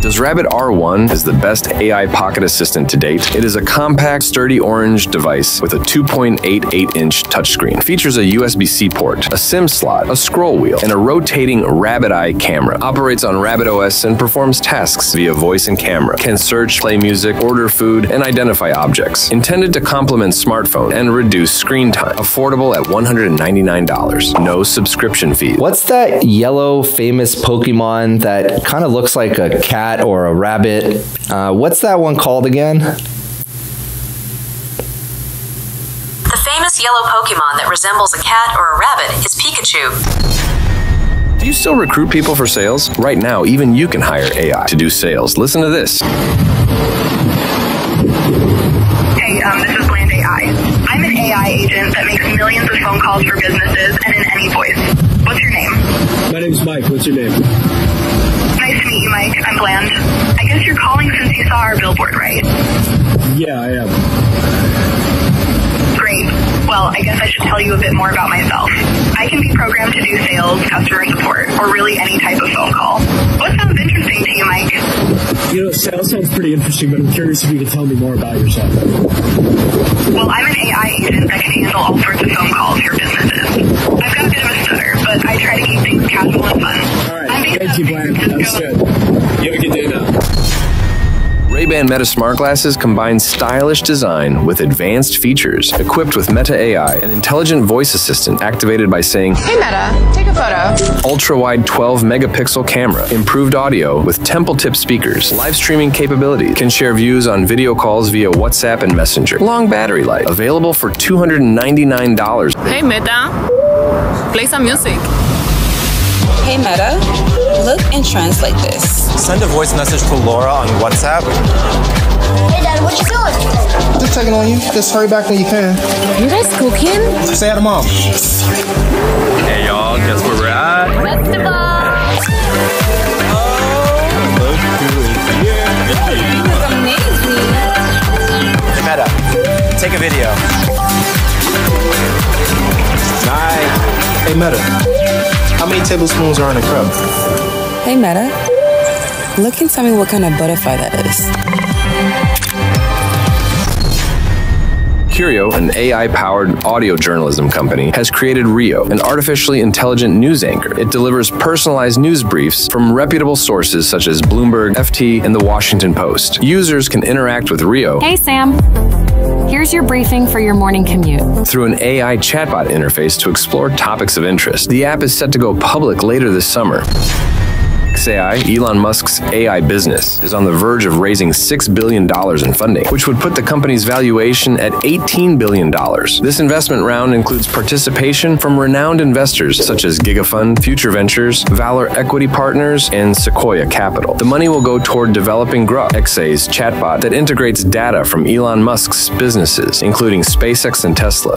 Does Rabbit R1 is the best AI pocket assistant to date? It is a compact, sturdy orange device with a 2.88 inch touchscreen. Features a USB-C port, a SIM slot, a scroll wheel, and a rotating Rabbit Eye camera. Operates on Rabbit OS and performs tasks via voice and camera. Can search, play music, order food, and identify objects. Intended to complement smartphone and reduce screen time. Affordable at $199. No subscription fee. What's that yellow famous Pokemon that kind of looks like a cat or a rabbit? Uh, what's that one called again? The famous yellow Pokemon that resembles a cat or a rabbit is Pikachu. Do you still recruit people for sales? Right now, even you can hire AI to do sales. Listen to this. Hey, um, this is Bland AI. I'm an AI agent that makes millions of phone calls for businesses and in any voice. What's your name? My name's Mike. What's your name? Nice to meet you, Mike. I'm Bland. I guess you're calling since you saw our billboard, right? Yeah, I am. Great. Well, I guess I should tell you a bit more about myself. I can be programmed to do sales, customer support, or really any type of phone call. What sounds interesting to you, Mike? You know, sales sounds pretty interesting, but I'm curious if you could tell me more about yourself. Well, I'm an AI agent that can handle all right. I'm based Thank you, of Bland. San You have a good day now. Ray-Ban Meta Smart Glasses combine stylish design with advanced features, equipped with Meta AI, an intelligent voice assistant activated by saying Hey Meta, take a photo. ultra-wide 12 megapixel camera, improved audio with temple tip speakers, live streaming capability, can share views on video calls via WhatsApp and Messenger, long battery life, available for $299. Hey Meta, play some music. Hey Meta, look and translate this. Send a voice message to Laura on WhatsApp. Hey, Dad, what you doing? Just checking on you. Just hurry back when you can. You guys cooking? Say hi to mom. Hey y'all, guess where we're at? Festival! Oh! Look who is here. This is amazing. Hey Meta, take a video. Hey, Meta. How many tablespoons are in a cup? Hey Meta, look and tell me what kind of butterfly that is. Curio, an AI-powered audio journalism company, has created Rio, an artificially intelligent news anchor. It delivers personalized news briefs from reputable sources such as Bloomberg, FT, and the Washington Post. Users can interact with Rio Hey, Sam. Here's your briefing for your morning commute. through an AI chatbot interface to explore topics of interest. The app is set to go public later this summer. XAI, Elon Musk's AI business, is on the verge of raising $6 billion in funding, which would put the company's valuation at $18 billion. This investment round includes participation from renowned investors such as GigaFund, Future Ventures, Valor Equity Partners, and Sequoia Capital. The money will go toward developing Grok, XA's chatbot that integrates data from Elon Musk's businesses, including SpaceX and Tesla.